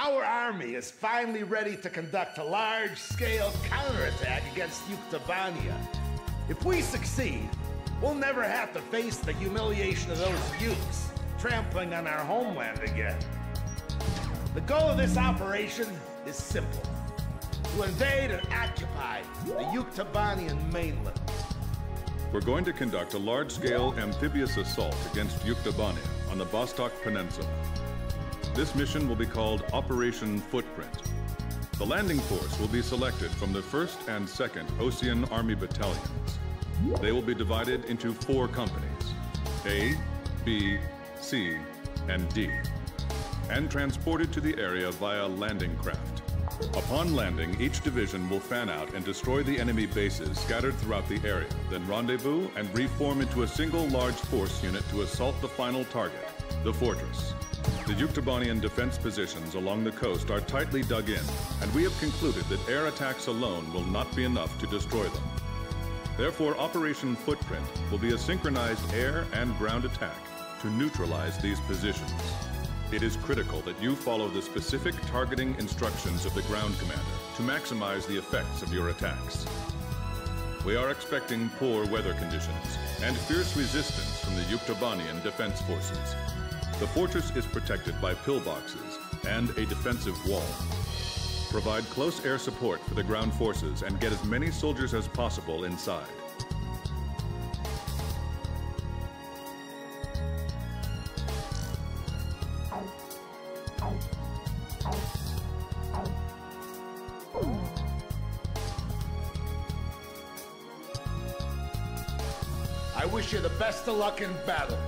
Our army is finally ready to conduct a large-scale counterattack against Yuktobania. If we succeed, we'll never have to face the humiliation of those Yukes trampling on our homeland again. The goal of this operation is simple. To invade and occupy the Yuktobanian mainland. We're going to conduct a large-scale amphibious assault against Yuktobania on the Vostok Peninsula. This mission will be called Operation Footprint. The landing force will be selected from the 1st and 2nd Osean Army Battalions. They will be divided into four companies, A, B, C, and D, and transported to the area via landing craft. Upon landing, each division will fan out and destroy the enemy bases scattered throughout the area, then rendezvous and reform into a single large force unit to assault the final target, the fortress. The Yuktobanian defense positions along the coast are tightly dug in, and we have concluded that air attacks alone will not be enough to destroy them. Therefore, Operation Footprint will be a synchronized air and ground attack to neutralize these positions. It is critical that you follow the specific targeting instructions of the ground commander to maximize the effects of your attacks. We are expecting poor weather conditions and fierce resistance from the Yuktobanian defense forces. The fortress is protected by pillboxes and a defensive wall. Provide close air support for the ground forces and get as many soldiers as possible inside. I wish you the best of luck in battle.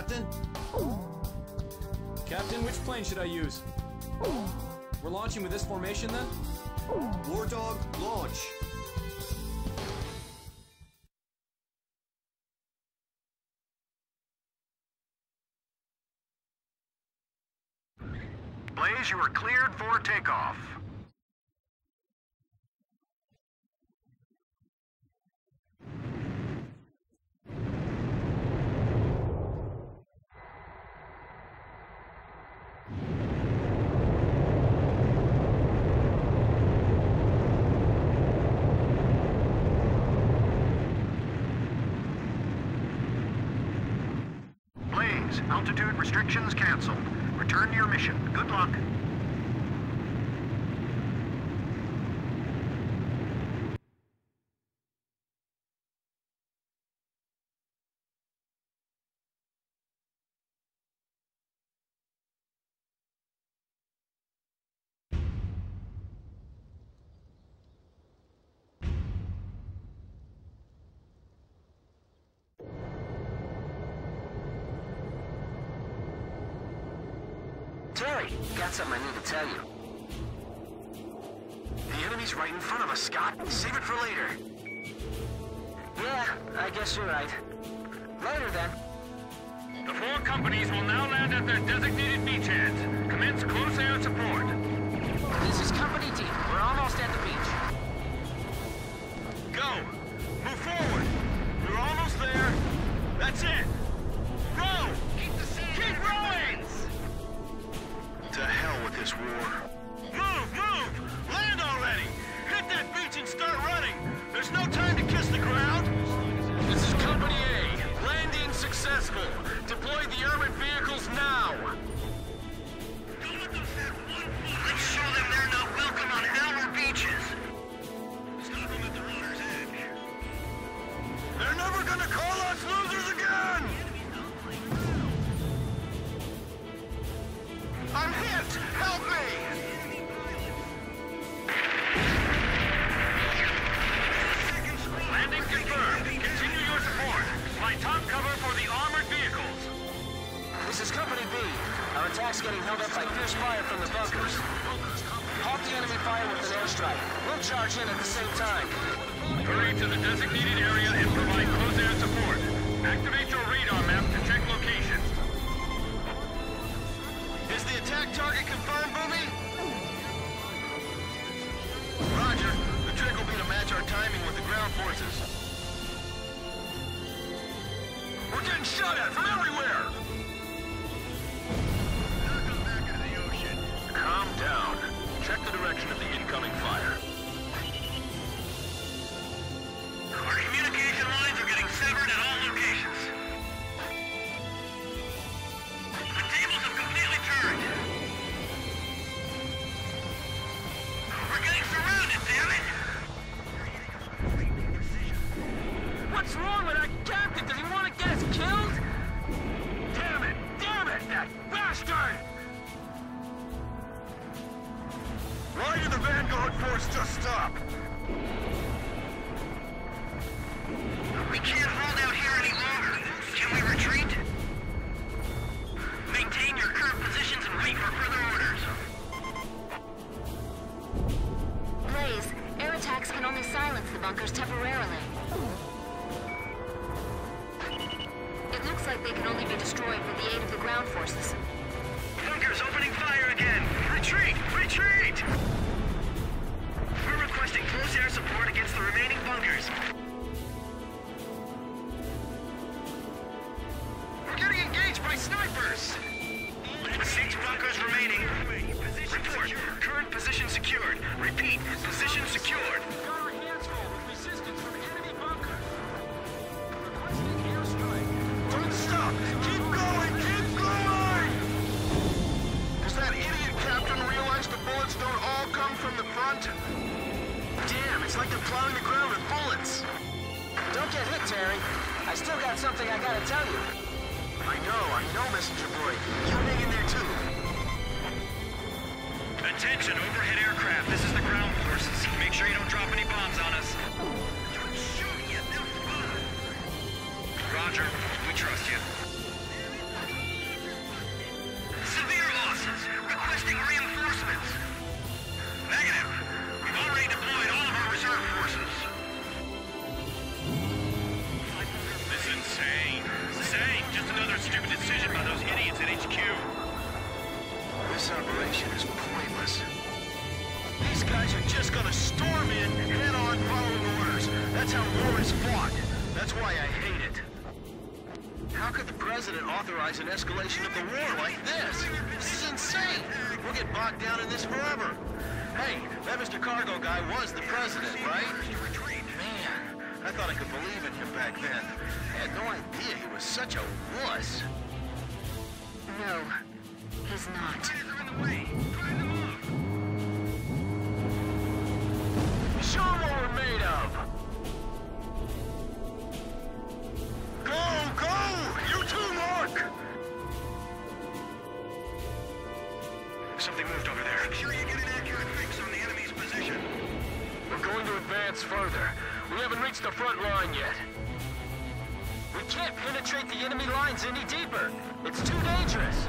Captain? Captain, which plane should I use? We're launching with this formation then? Wardog, launch. Blaze, you are cleared for takeoff. Canceled. Return to your mission. Good luck. Terry, got something I need to tell you. The enemy's right in front of us, Scott. Save it for later. Yeah, I guess you're right. Later then. The four companies will now land at their designated beachheads. Commence close air support. This is Company attack's getting held up by fierce fire from the bunkers. Halt the enemy fire with an airstrike. We'll charge in at the same time. Hurry to the designated area and provide close air support. Activate your radar map to check bunkers temporarily. It looks like they can only be destroyed with the aid of the ground forces. Bunkers opening fire again! Retreat! Retreat! We're requesting close air support against the remaining bunkers. It's like they're plowing the ground with bullets. Don't get hit, Terry. I still got something I gotta tell you. I know, I know, Messenger Boy. You hang in there too. Attention, overhead aircraft. This is the ground forces. Make sure you don't drop any bombs on us. Don't shoot yet, they'll spot. Roger, we trust you. Severe losses. Requesting reinforcements. Negative. We've already deployed all of our reserve forces. This is insane. Insane. Just another stupid decision by those idiots at HQ. This operation is pointless. These guys are just gonna storm in, head on, following orders. That's how war is fought. That's why I hate it. How could the president authorize an escalation of the war like this? This is insane. We'll get bogged down in this forever. Hey, that Mr. Cargo guy was the president, right? Man, I thought I could believe in him back then. I had no idea he was such a wuss. No, he's not. Show 'em what we're made of. Something moved over there. Make Sure you get an accurate fix on the enemy's position. We're going to advance further. We haven't reached the front line yet. We can't penetrate the enemy lines any deeper. It's too dangerous.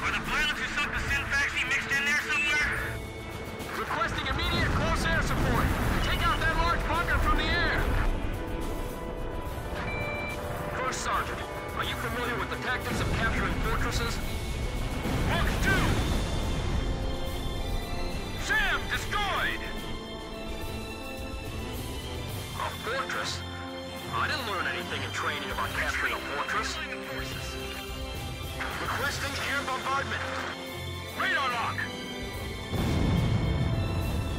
Are the pilots who sunk the Scinfaxi mixed in there somewhere? Requesting immediate tactics of capturing fortresses? Box two! Sam, destroyed! A fortress? I didn't learn anything in training about capturing a fortress. Requesting air bombardment. Radar lock.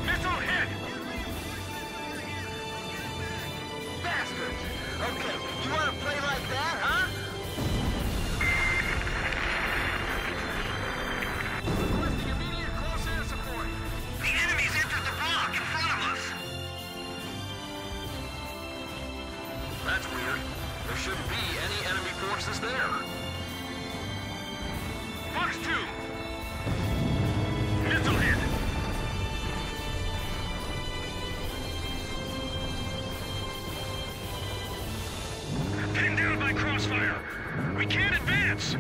Missile hit. Bastards! Okay, crossfire. We can't advance.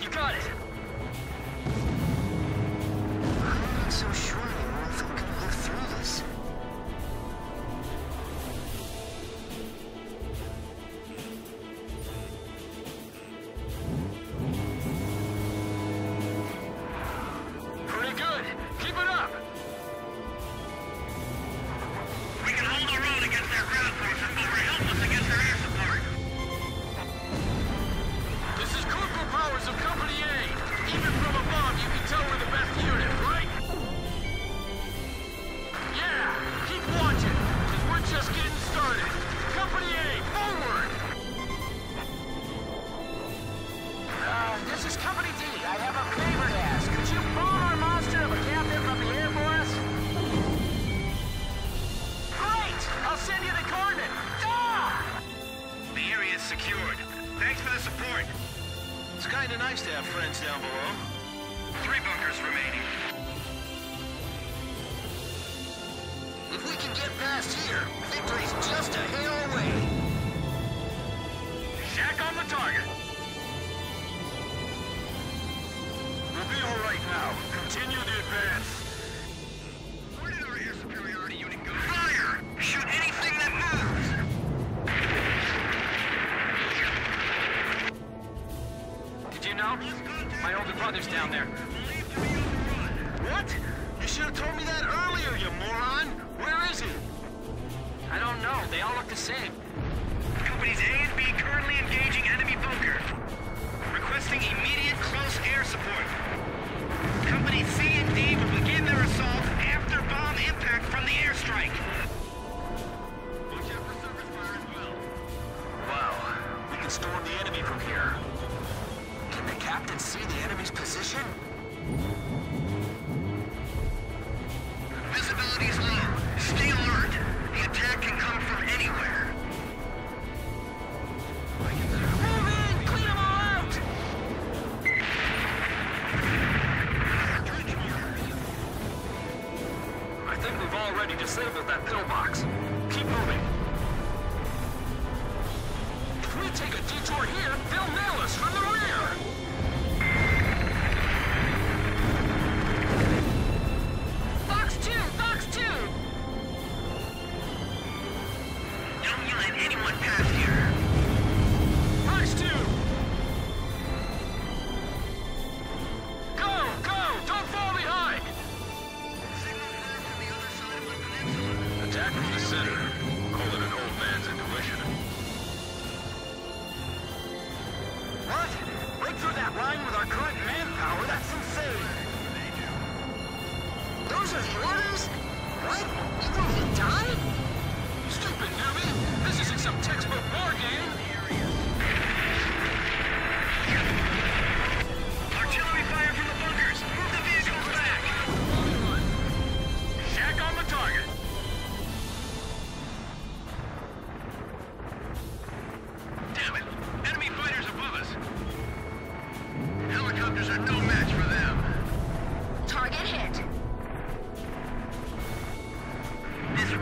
You got it. to friends down below. Three bunkers remaining. If we can get past here, victory's just a hair away. Shack on the target. We'll be all right now. Continue the advance. others down there. What? You should have told me that earlier, you moron! Where is he? I don't know. They all look the same. Companies A and B currently engaging enemy bunker. Requesting immediate close air support. Companies C and D will be the What? Break through that line with our current manpower? That's insane. Those are the orders? What? You to die? Stupid newbie! This isn't some textbook war game!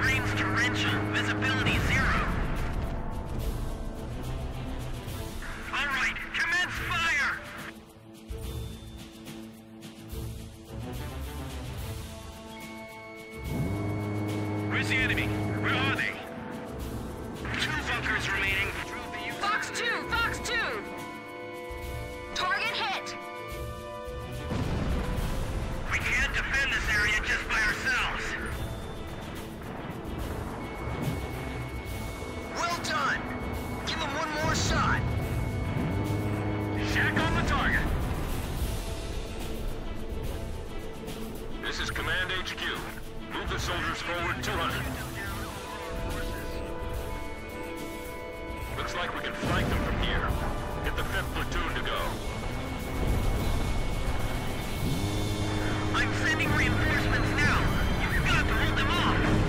Range torrential. Visibility zero. Command HQ. Move the soldiers forward 200. Looks like we can flank them from here. Get the 5th platoon to go. I'm sending reinforcements now. You've got to hold them off.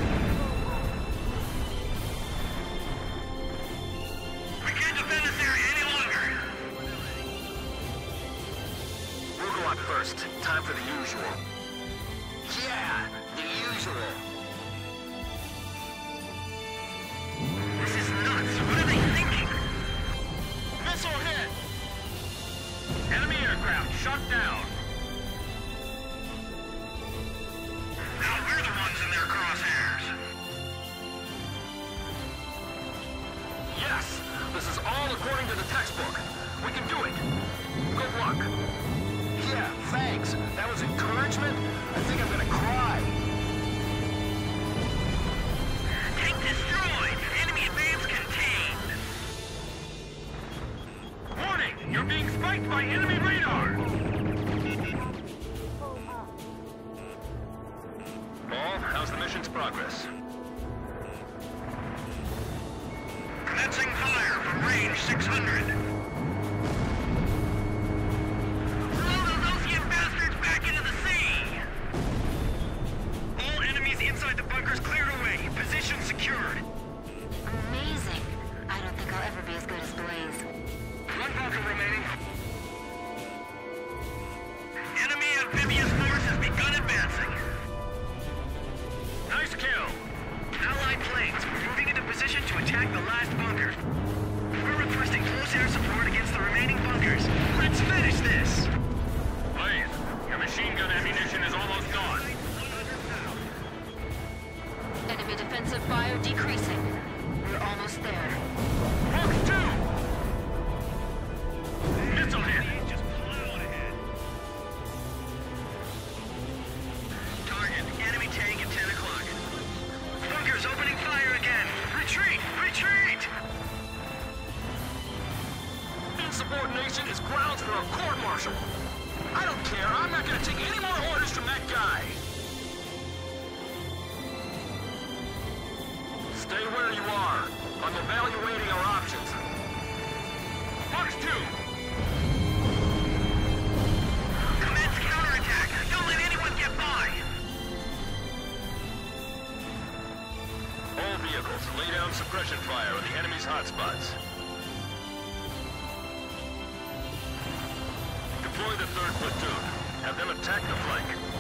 Deploy the 3rd Platoon. Have them attack the flank.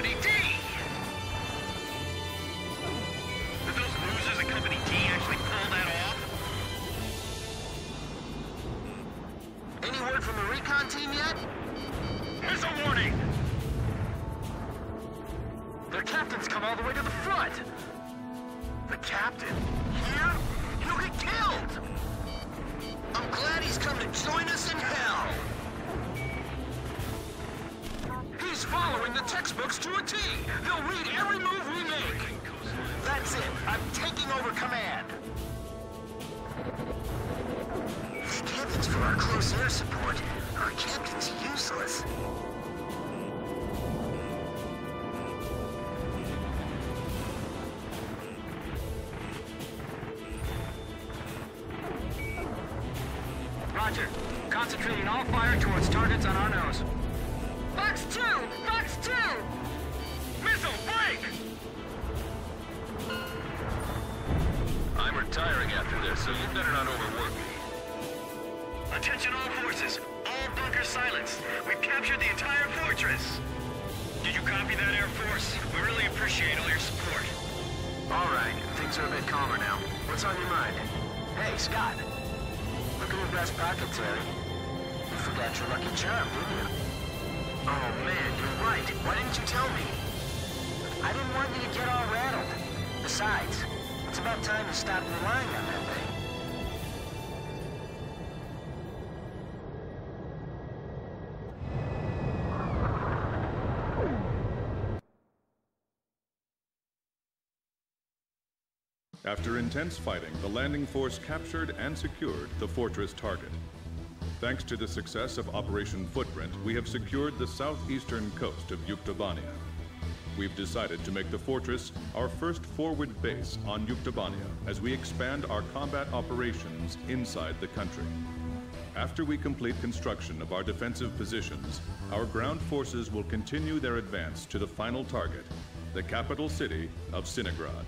Company D! Did those losers at Company D actually pull that off? Any word from the recon team yet? Here's a warning! Their captain's come all the way to the front! The captain? Concentrating all fire towards targets on our nose. Fox 2! Fox 2! Missile, break! I'm retiring after this, so you better not overwork me. Attention all forces. All bunkers silenced. We've captured the entire fortress. Did you copy that, Air Force? We really appreciate all your support. All right, things are a bit calmer now. What's on your mind? Hey, Scott. Look in pocket, Terry. You forgot your lucky charm, didn't you? Oh man, you're right. Why didn't you tell me? I didn't want you to get all rattled. Besides, it's about time you stopped relying on that thing. After intense fighting, the landing force captured and secured the fortress target. Thanks to the success of Operation Footprint, we have secured the southeastern coast of Yuktobania. We've decided to make the fortress our first forward base on Yuktobania as we expand our combat operations inside the country. After we complete construction of our defensive positions, our ground forces will continue their advance to the final target, the capital city of Cinigrad.